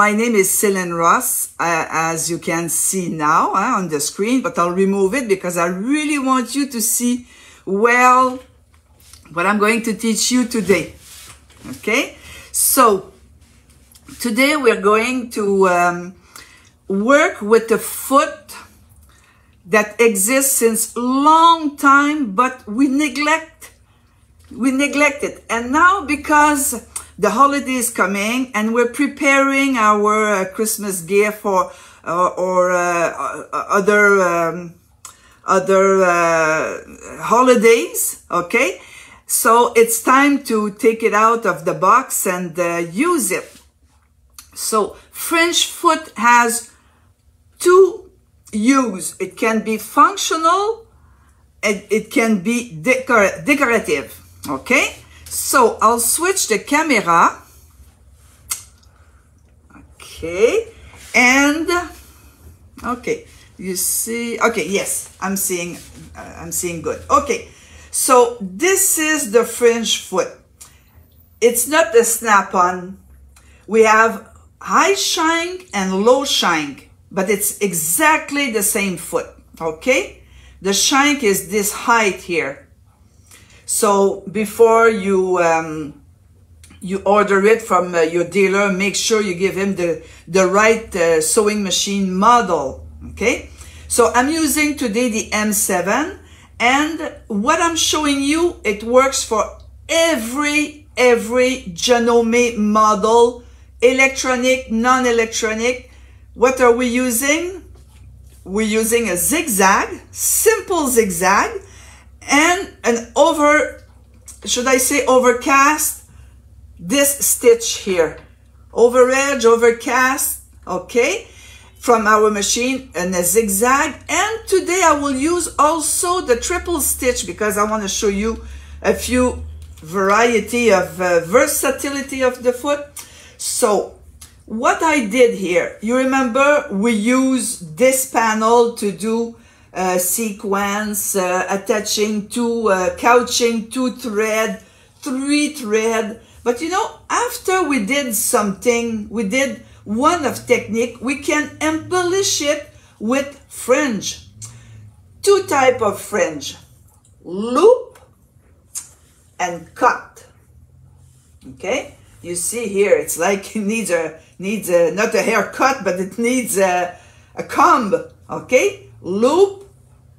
My name is Céline Ross, uh, as you can see now uh, on the screen, but I'll remove it because I really want you to see well what I'm going to teach you today. Okay, so today we're going to um, work with the foot that exists since long time, but we neglect, we neglect it. And now because the holiday is coming and we're preparing our uh, Christmas gift or, uh, or uh, other, um, other uh, holidays, okay? So it's time to take it out of the box and uh, use it. So Fringe foot has two use. It can be functional and it can be decor decorative. Okay. So I'll switch the camera. Okay. And okay. You see, okay, yes, I'm seeing, uh, I'm seeing good. Okay. So this is the fringe foot. It's not the snap-on. We have high shank and low shank, but it's exactly the same foot, okay? The shank is this height here. So before you um, you order it from uh, your dealer, make sure you give him the, the right uh, sewing machine model, okay? So I'm using today the M7 and what I'm showing you, it works for every, every Janome model, electronic, non-electronic. What are we using? We're using a zigzag, simple zigzag, and an over, should I say overcast, this stitch here. Over edge, overcast, okay? From our machine and a zigzag. And today I will use also the triple stitch because I want to show you a few variety of uh, versatility of the foot. So what I did here, you remember we use this panel to do uh, sequence, uh, attaching two, uh, couching two thread, three thread. But you know, after we did something, we did one of technique, we can embellish it with fringe. Two type of fringe, loop and cut. Okay, you see here, it's like it needs a needs a not a haircut, but it needs a a comb. Okay, loop,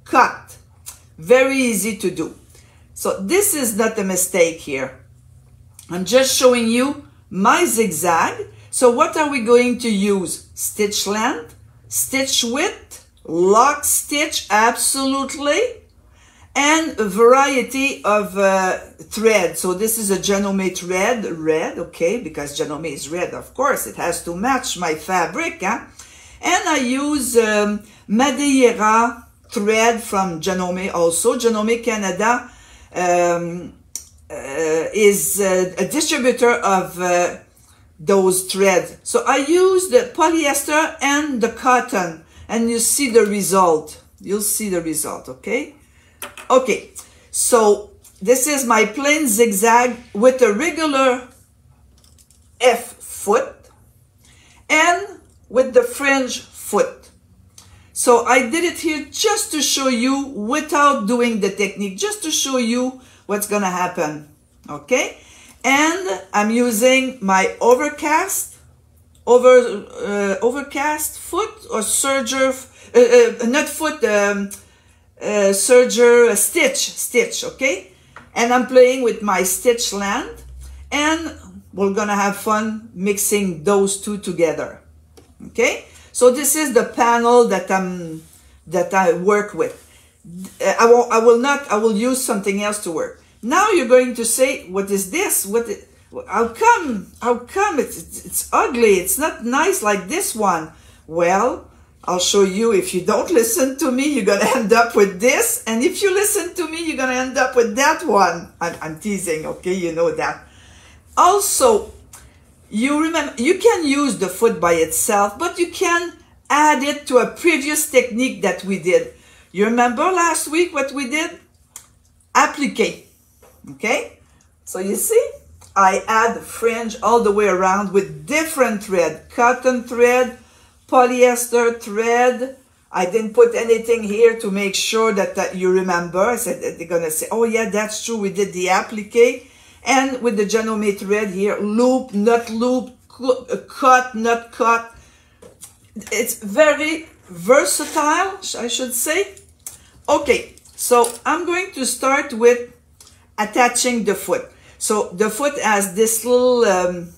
cut. Very easy to do. So this is not a mistake here. I'm just showing you my zigzag. So what are we going to use? Stitch length, stitch width, lock stitch, absolutely, and a variety of uh, thread. So this is a Janome thread, red, okay, because Janome is red, of course, it has to match my fabric, huh? And I use um, Madeira thread from Janome also. Janome Canada um, uh, is uh, a distributor of uh, those threads. So I use the polyester and the cotton and you see the result. You'll see the result, okay? Okay, so this is my plain zigzag with a regular F foot and with the fringe foot. So I did it here just to show you without doing the technique, just to show you what's gonna happen, okay? And I'm using my overcast, over uh, overcast foot or serger, uh, uh, not foot, um, uh, serger, stitch, stitch, okay? And I'm playing with my stitch land and we're gonna have fun mixing those two together, okay? So this is the panel that I'm, that I work with. I will, I will not, I will use something else to work. Now you're going to say, what is this? What? How come? How come it's, it's, it's ugly? It's not nice like this one. Well, I'll show you. If you don't listen to me, you're going to end up with this. And if you listen to me, you're going to end up with that one. I'm, I'm teasing, okay? You know that. Also, you remember, you can use the foot by itself, but you can add it to a previous technique that we did. You remember last week what we did? Applique. Okay? So you see, I add fringe all the way around with different thread, cotton thread, polyester thread. I didn't put anything here to make sure that, that you remember. I said they're going to say, oh yeah, that's true. We did the applique. And with the Janome thread here, loop, not loop, cut, not cut. It's very versatile, I should say. Okay, so I'm going to start with attaching the foot. So the foot has this little um,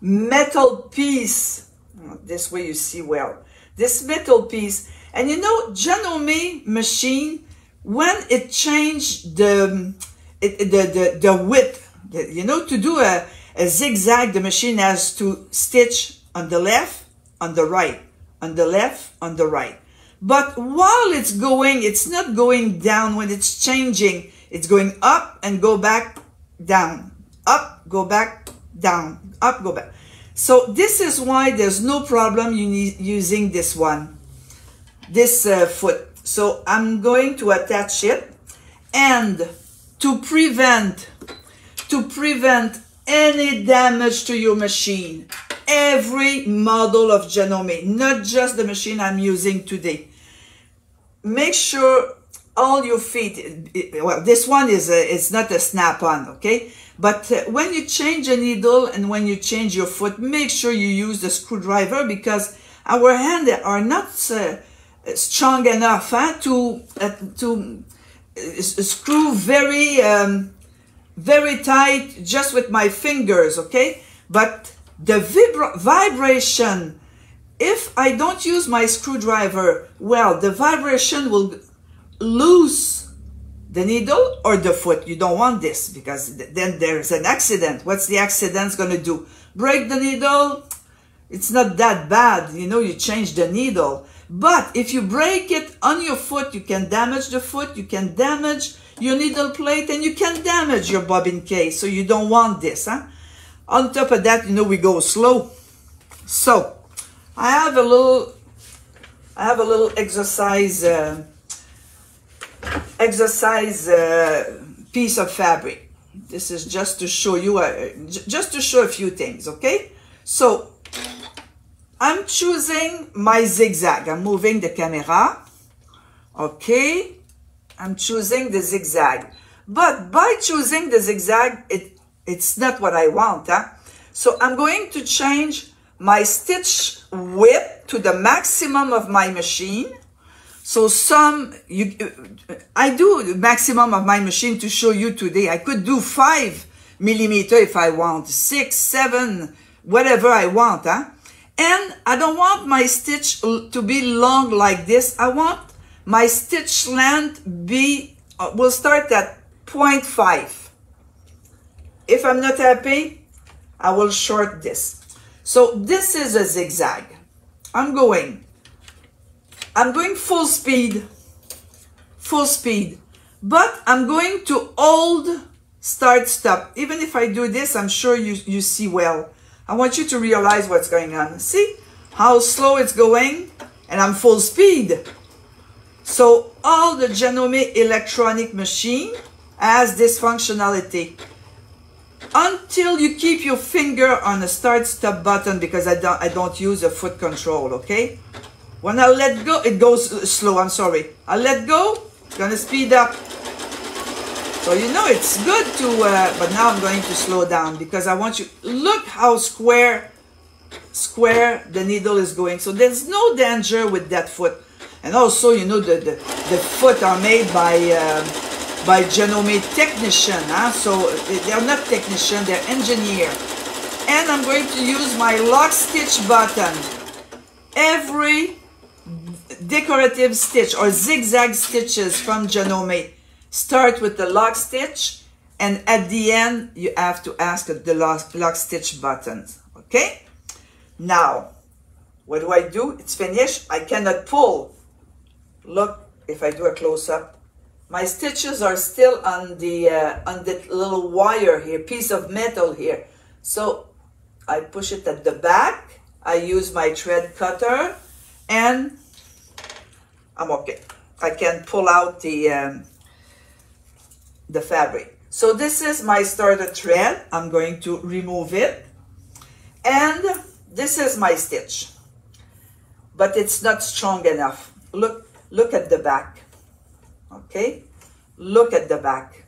metal piece. Oh, this way you see well. This metal piece. And you know, Janome machine, when it changed the, the, the, the width, you know, to do a, a zigzag, the machine has to stitch on the left, on the right, on the left, on the right. But while it's going, it's not going down when it's changing. It's going up and go back down, up, go back, down, up, go back. So this is why there's no problem using this one, this uh, foot. So I'm going to attach it and to prevent, to prevent any damage to your machine, every model of Janome, not just the machine I'm using today. Make sure all your feet, well, this one is a, it's not a snap-on, okay? But uh, when you change a needle and when you change your foot, make sure you use the screwdriver because our hands are not uh, strong enough huh, to uh, to uh, screw very um, very tight just with my fingers, okay? But the vibration, if I don't use my screwdriver, well, the vibration will loose the needle or the foot. You don't want this because then there's an accident. What's the accident going to do? Break the needle? It's not that bad. You know, you change the needle. But if you break it on your foot, you can damage the foot, you can damage your needle plate, and you can damage your bobbin case. So you don't want this. Huh? On top of that, you know, we go slow. So I have a little, I have a little exercise uh, exercise uh, piece of fabric. This is just to show you, a, just to show a few things, okay? So, I'm choosing my zigzag. I'm moving the camera, okay? I'm choosing the zigzag. But by choosing the zigzag, it, it's not what I want, huh? So I'm going to change my stitch width to the maximum of my machine so some, you, I do the maximum of my machine to show you today. I could do five millimeter if I want, six, seven, whatever I want. Huh? And I don't want my stitch to be long like this. I want my stitch length be, uh, we'll start at 0.5. If I'm not happy, I will short this. So this is a zigzag. I'm going I'm going full speed, full speed, but I'm going to hold start stop. Even if I do this, I'm sure you, you see well. I want you to realize what's going on. See how slow it's going? And I'm full speed. So all the Janome electronic machine has this functionality. Until you keep your finger on the start stop button because I don't, I don't use a foot control, okay? When I let go, it goes slow, I'm sorry. I let go, it's gonna speed up. So you know it's good to, uh, but now I'm going to slow down because I want you, look how square, square the needle is going. So there's no danger with that foot. And also, you know, the, the, the foot are made by, uh, by Janome technician. Huh? So they're not technician, they're engineer. And I'm going to use my lock stitch button. Every decorative stitch or zigzag stitches from Janome. Start with the lock stitch and at the end you have to ask the lock, lock stitch buttons. Okay? Now, what do I do? It's finished. I cannot pull. Look, if I do a close-up, my stitches are still on the uh, on the little wire here, piece of metal here. So I push it at the back. I use my thread cutter and I'm okay. I can pull out the um, the fabric. So this is my starter thread. I'm going to remove it. And this is my stitch. But it's not strong enough. Look, look at the back. Okay? Look at the back.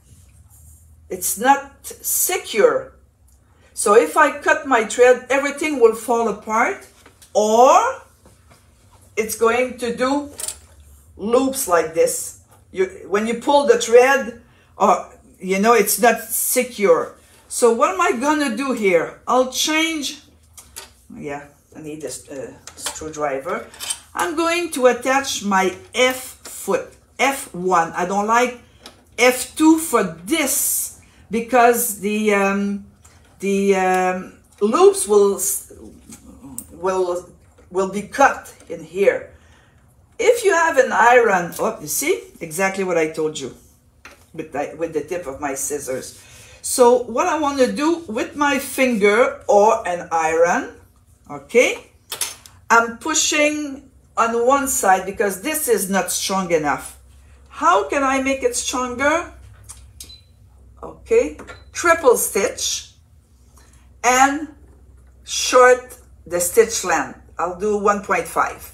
It's not secure. So if I cut my thread, everything will fall apart or it's going to do loops like this. You, when you pull the thread, or you know, it's not secure. So what am I gonna do here? I'll change, yeah, I need uh, screwdriver. I'm going to attach my F foot, F1. I don't like F2 for this because the um, the um, loops will will will be cut in here. If you have an iron, oh, you see exactly what I told you with the, with the tip of my scissors. So what I want to do with my finger or an iron, okay, I'm pushing on one side because this is not strong enough. How can I make it stronger? Okay, triple stitch and short the stitch length. I'll do 1.5.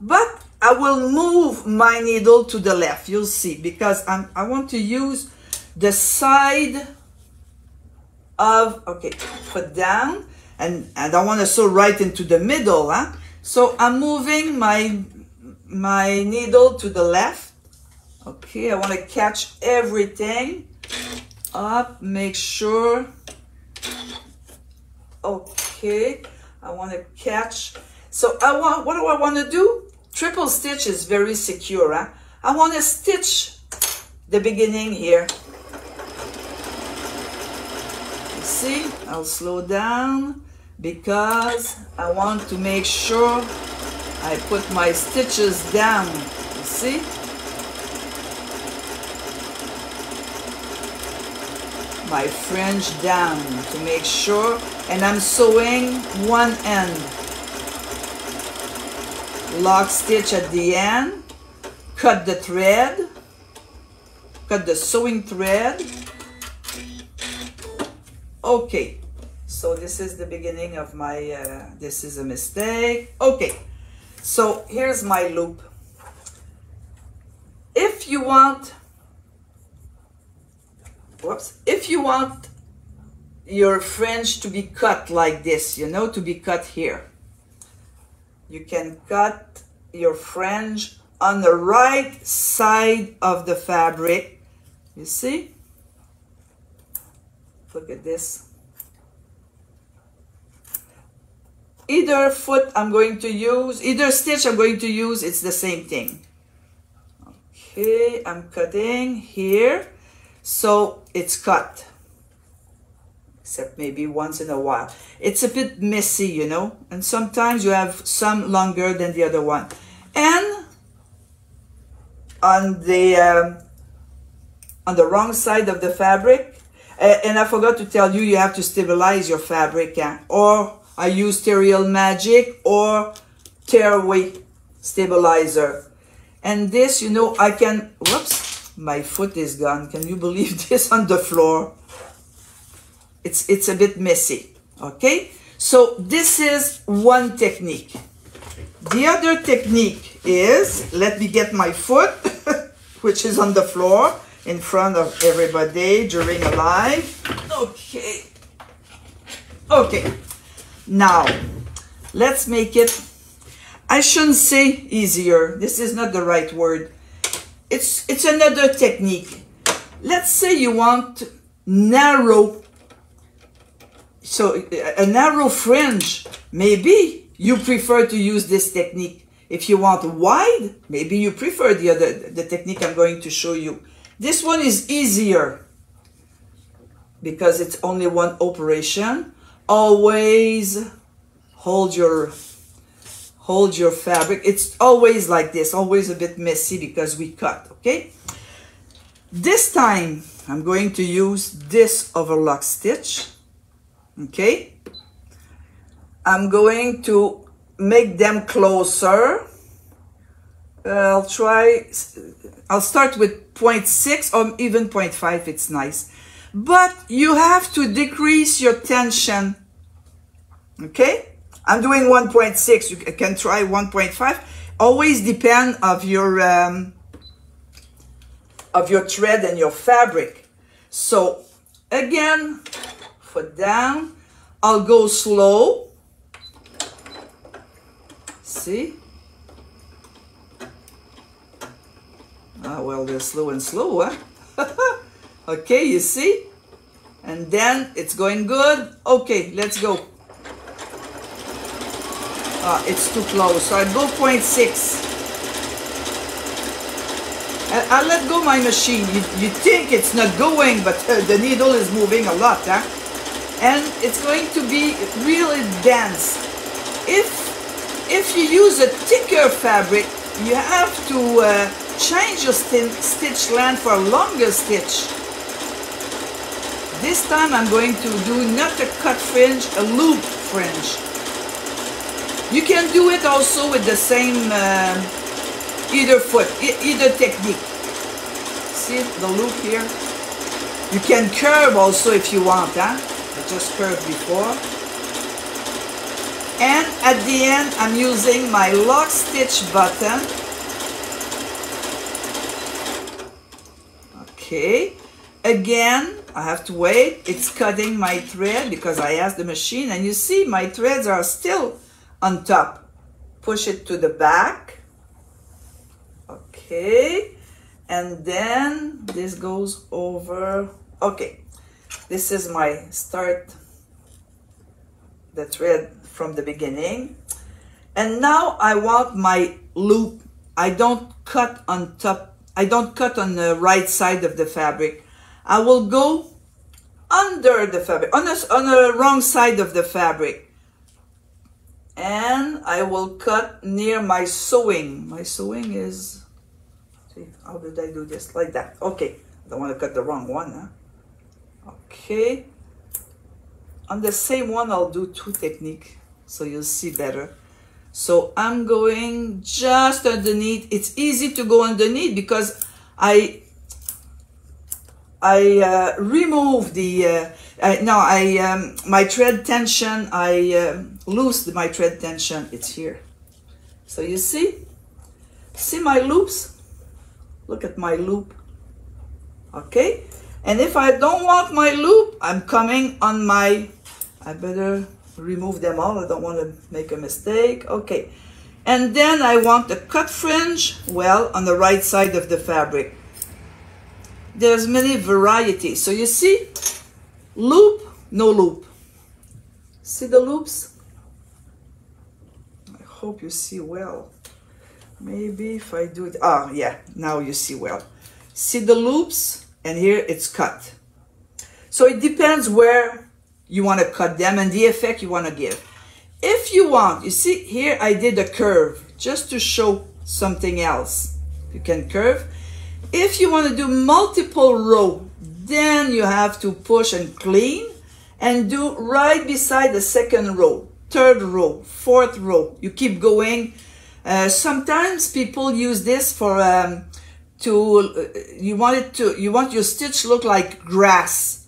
But I will move my needle to the left, you'll see, because I'm, I want to use the side of, okay, put down, and and I want to sew right into the middle, huh? So I'm moving my, my needle to the left. Okay, I want to catch everything up, make sure. Okay, I want to catch. So I want, what do I want to do? Triple stitch is very secure. Huh? I want to stitch the beginning here. You see, I'll slow down because I want to make sure I put my stitches down. You see? my fringe down to make sure and I'm sewing one end lock stitch at the end. Cut the thread. Cut the sewing thread. Okay. So this is the beginning of my uh, this is a mistake. Okay. So here's my loop. If you want whoops, if you want your fringe to be cut like this, you know, to be cut here, you can cut your fringe on the right side of the fabric. You see? Look at this. Either foot I'm going to use, either stitch I'm going to use, it's the same thing. Okay, I'm cutting here so it's cut. Except maybe once in a while. It's a bit messy, you know. And sometimes you have some longer than the other one. And on the um, on the wrong side of the fabric, uh, and I forgot to tell you, you have to stabilize your fabric. Yeah? Or I use Terial Magic or Tearaway Stabilizer. And this, you know, I can, whoops, my foot is gone. Can you believe this on the floor? It's, it's a bit messy, okay? So this is one technique. The other technique is, let me get my foot, which is on the floor in front of everybody during a live. Okay. Okay. Now, let's make it, I shouldn't say easier. This is not the right word it's, it's another technique. Let's say you want narrow, so a narrow fringe, maybe you prefer to use this technique. If you want wide, maybe you prefer the other, the technique I'm going to show you. This one is easier because it's only one operation. Always hold your hold your fabric. It's always like this, always a bit messy because we cut, okay? This time, I'm going to use this overlock stitch, okay? I'm going to make them closer. Uh, I'll try, I'll start with 0.6 or even 0.5, it's nice. but you have to decrease your tension. Okay? I'm doing 1.6. You can try 1.5. Always depend of your um, of your thread and your fabric. So again, foot down. I'll go slow. See? Ah, well, they're slow and slow, huh? okay, you see? And then it's going good. Okay, let's go. Ah, it's too close. So I go 0.6. I, let go my machine. You, you think it's not going, but uh, the needle is moving a lot, huh? And it's going to be really dense. If, if you use a thicker fabric, you have to uh, change your stitch length for a longer stitch. This time I'm going to do not a cut fringe, a loop fringe. You can do it also with the same uh, either foot, either technique. See the loop here? You can curve also if you want, huh? Just curved before. And at the end, I'm using my lock stitch button. Okay. Again, I have to wait. It's cutting my thread because I asked the machine. And you see my threads are still on top. Push it to the back okay and then this goes over okay this is my start the thread from the beginning and now I want my loop I don't cut on top I don't cut on the right side of the fabric I will go under the fabric on the, on the wrong side of the fabric and I will cut near my sewing my sewing is See, how did I do this? Like that. Okay. I don't want to cut the wrong one, huh? Okay. On the same one, I'll do two technique so you'll see better. So I'm going just underneath. It's easy to go underneath because I I uh, remove the uh, I, no I um, my thread tension I uh, loosed my thread tension it's here so you see see my loops Look at my loop. Okay? And if I don't want my loop, I'm coming on my, I better remove them all. I don't want to make a mistake. Okay. And then I want the cut fringe, well, on the right side of the fabric. There's many varieties. So you see, loop, no loop. See the loops? I hope you see well. Maybe if I do it, ah, yeah, now you see well. See the loops, and here it's cut. So it depends where you want to cut them and the effect you want to give. If you want, you see here I did a curve just to show something else. You can curve. If you want to do multiple row, then you have to push and clean and do right beside the second row, third row, fourth row. You keep going uh, sometimes people use this for um, to uh, you want it to you want your stitch look like grass.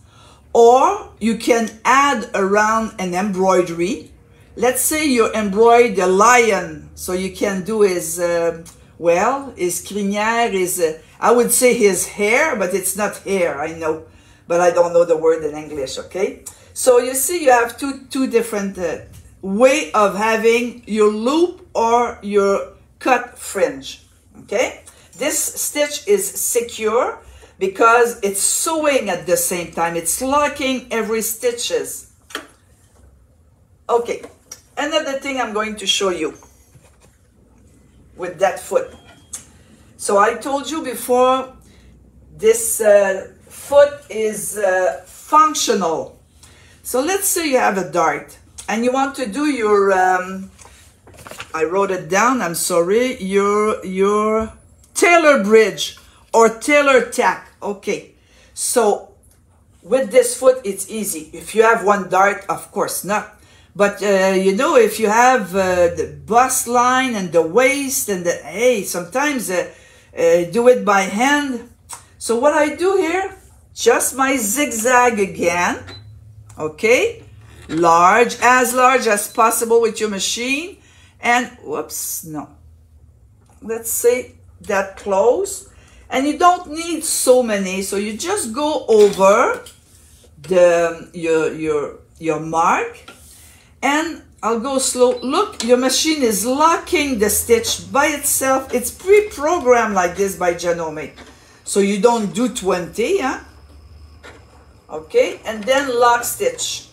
Or you can add around an embroidery. Let's say you embroider a lion. So you can do his uh, well his crinière is uh, I would say his hair but it's not hair I know. But I don't know the word in English okay? So you see you have two two different uh, way of having your loop or your cut fringe, okay? This stitch is secure because it's sewing at the same time. It's locking every stitches. Okay, another thing I'm going to show you with that foot. So I told you before, this uh, foot is uh, functional. So let's say you have a dart and you want to do your um, I wrote it down I'm sorry your your tailor bridge or tailor tack okay so with this foot it's easy if you have one dart of course not but uh, you know if you have uh, the bust line and the waist and the hey sometimes uh, uh do it by hand so what I do here just my zigzag again, okay? Large, as large as possible with your machine. And, whoops, no. Let's say that close. And you don't need so many, so you just go over the your your your mark and I'll go slow. Look, your machine is locking the stitch by itself. It's pre-programmed like this by Janome. So you don't do 20, yeah? Okay, and then lock stitch.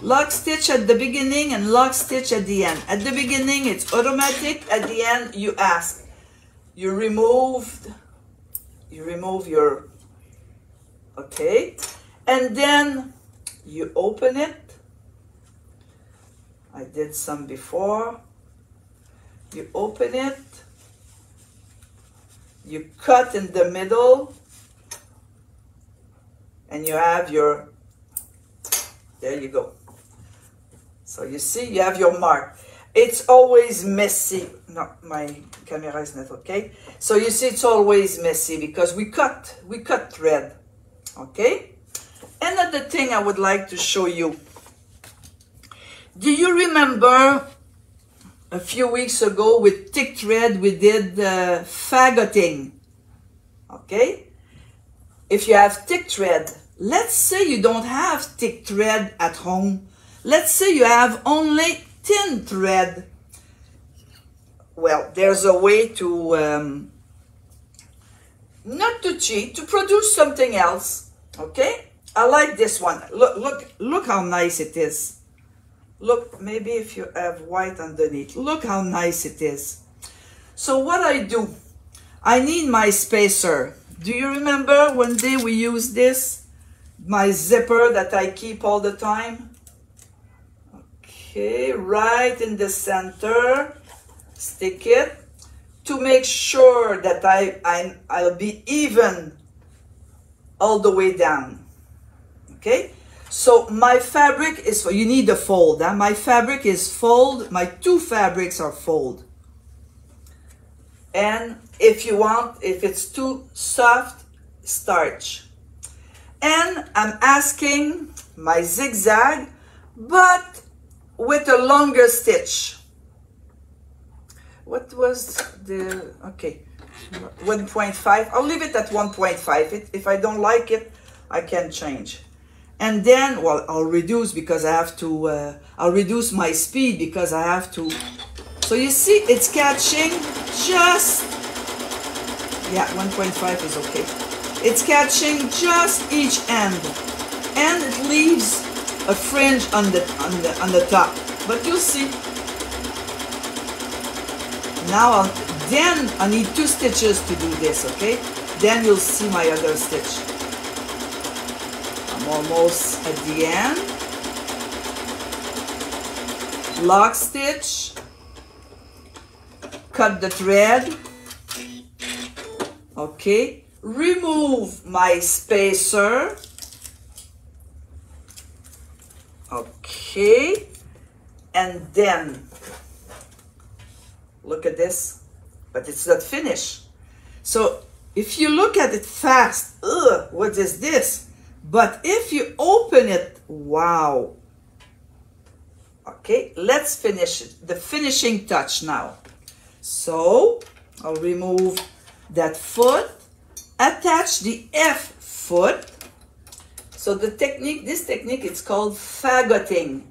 Lock stitch at the beginning and lock stitch at the end. At the beginning, it's automatic. At the end, you ask. You removed, you remove your, okay? And then you open it I did some before. You open it. You cut in the middle. And you have your, there you go. So you see, you have your mark. It's always messy. No, my camera is not okay. So you see, it's always messy because we cut, we cut thread. Okay? Another thing I would like to show you do you remember a few weeks ago with thick thread we did uh, fagotting? Okay? If you have thick thread, let's say you don't have thick thread at home. Let's say you have only thin thread. Well, there's a way to, um, not to cheat, to produce something else. Okay? I like this one. Look, look, look how nice it is. Look, maybe if you have white underneath, look how nice it is. So what I do, I need my spacer. Do you remember one day we used this? My zipper that I keep all the time? Okay, right in the center, stick it to make sure that I, I, I'll be even all the way down. Okay, so my fabric is, you need a fold. Huh? My fabric is fold. My two fabrics are fold. And if you want, if it's too soft, starch. And I'm asking my zigzag, but with a longer stitch. What was the, okay, 1.5. I'll leave it at 1.5. If I don't like it, I can change and then well I'll reduce because I have to uh, I'll reduce my speed because I have to so you see it's catching just yeah 1.5 is okay it's catching just each end and it leaves a fringe on the on the on the top. But you'll see now I'll, then I need two stitches to do this okay? Then you'll see my other stitch. I'm almost at the end. Lock stitch. Cut the thread. Okay. Remove my spacer okay and then look at this but it's not finished so if you look at it fast ugh, what is this but if you open it, wow. Okay, let's finish it. The finishing touch now. So, I'll remove that foot, attach the F foot. So the technique, this technique, it's called fagotting.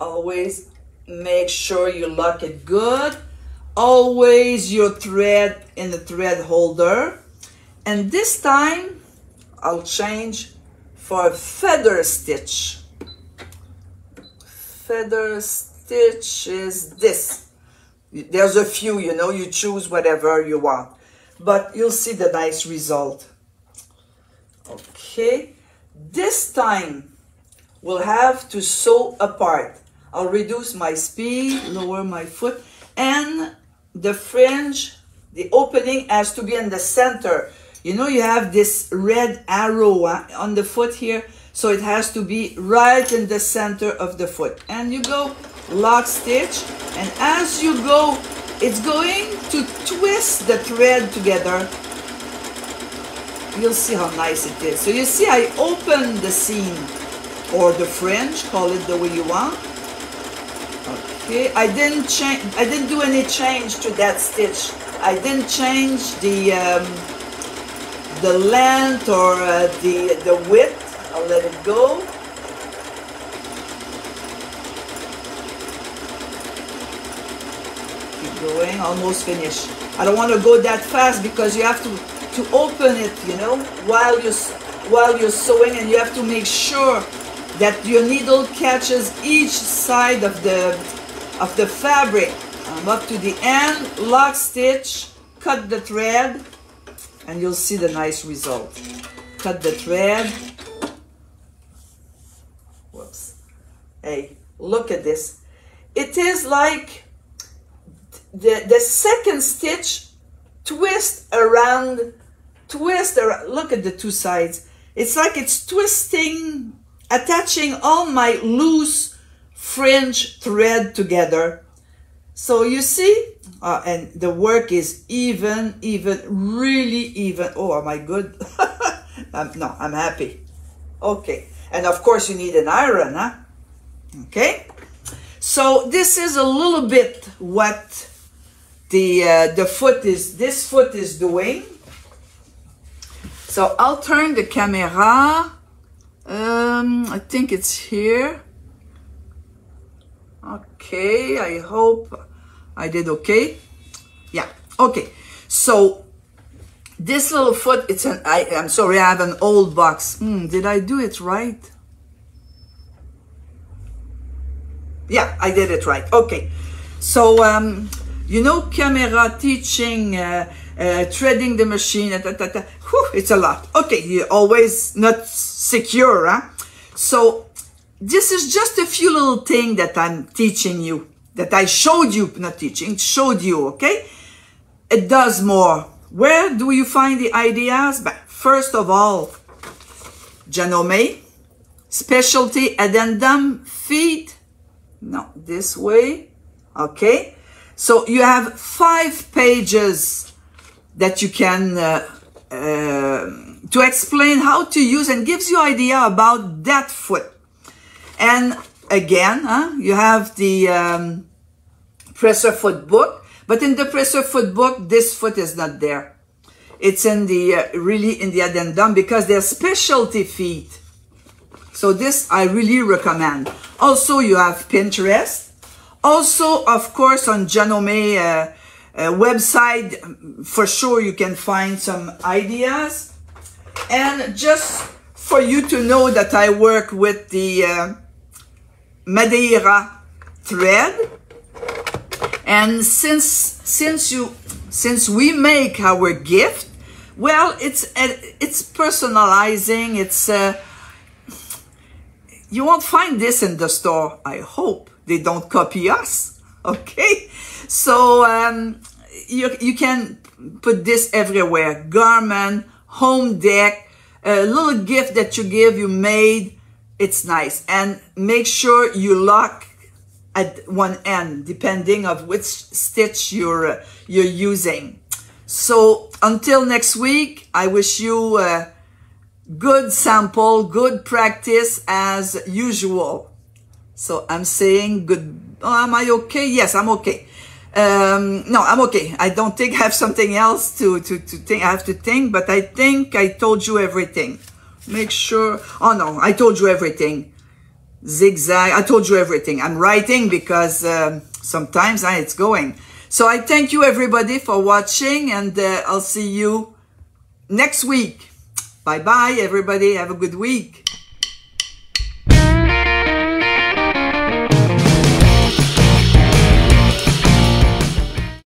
Always make sure you lock it good. Always your thread in the thread holder. And this time, I'll change for feather stitch. Feather stitch is this. There's a few, you know, you choose whatever you want. But you'll see the nice result. Okay, this time we'll have to sew apart. I'll reduce my speed, lower my foot, and the fringe, the opening has to be in the center. You know you have this red arrow uh, on the foot here, so it has to be right in the center of the foot. And you go lock stitch, and as you go, it's going to twist the thread together. You'll see how nice it is. So you see, I open the seam or the fringe, call it the way you want. Okay, I didn't change, I didn't do any change to that stitch. I didn't change the um, the length or uh, the the width. I'll let it go. Keep going, almost finished. I don't want to go that fast because you have to to open it, you know, while you're while you're sewing, and you have to make sure that your needle catches each side of the of the fabric. Up to the end, lock stitch, cut the thread, and you'll see the nice result. Cut the thread. Whoops. Hey, look at this. It is like the, the second stitch twist around, twist around, look at the two sides. It's like it's twisting, attaching all my loose fringe thread together. So you see, uh, and the work is even, even, really even. Oh, am I good? um, no, I'm happy. Okay. And of course you need an iron, huh? Okay. So this is a little bit what the uh, the foot is this foot is doing so I'll turn the camera um, I think it's here. Okay I hope I did okay. Yeah okay. So this little foot it's an I, I'm sorry I have an old box. Hmm, did I do it right? Yeah I did it right. Okay. So um, you know, camera teaching, uh, uh, the machine. Whew, it's a lot. Okay, you're always not secure, huh? So this is just a few little things that I'm teaching you, that I showed you, not teaching, showed you, okay? It does more. Where do you find the ideas? But first of all, Janome, specialty addendum, feet, no, this way, okay? So you have five pages that you can uh, uh, to explain how to use and gives you idea about that foot. And again, huh, you have the um, presser foot book, but in the presser foot book, this foot is not there. It's in the uh, really in the addendum because they're specialty feet. So this I really recommend. Also, you have Pinterest also, of course, on Janome uh, website, for sure you can find some ideas. And just for you to know that I work with the uh, Madeira thread. And since since you since we make our gift, well, it's uh, it's personalizing. It's uh, you won't find this in the store. I hope they don't copy us. Okay, so um, you you can put this everywhere. Garment, home deck, a little gift that you give, you made. It's nice, and make sure you lock at one end, depending of which stitch you're uh, you're using. So until next week, I wish you a good sample, good practice as usual. So I'm saying good. Oh, am I okay? Yes, I'm okay. Um, no, I'm okay. I don't think I have something else to, to, to think. I have to think, but I think I told you everything. Make sure. Oh no, I told you everything. Zigzag. I told you everything. I'm writing because um, sometimes uh, it's going. So I thank you everybody for watching and uh, I'll see you next week. Bye bye everybody. Have a good week.